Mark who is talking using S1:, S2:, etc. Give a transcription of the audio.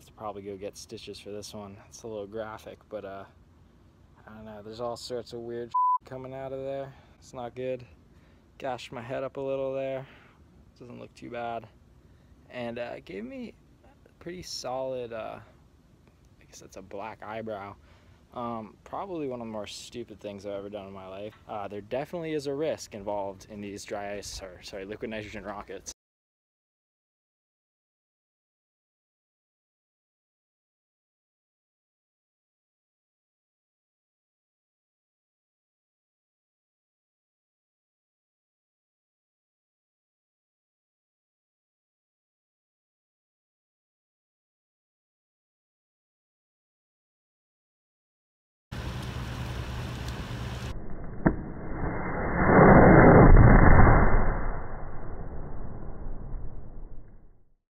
S1: have to probably go get stitches for this one. It's a little graphic, but uh, I don't know. There's all sorts of weird coming out of there. It's not good. Gashed my head up a little there. Doesn't look too bad. And uh, gave me a pretty solid, uh, I guess that's a black eyebrow. Um, probably one of the more stupid things I've ever done in my life. Uh, there definitely is a risk involved in these dry ice, or sorry, liquid nitrogen rockets.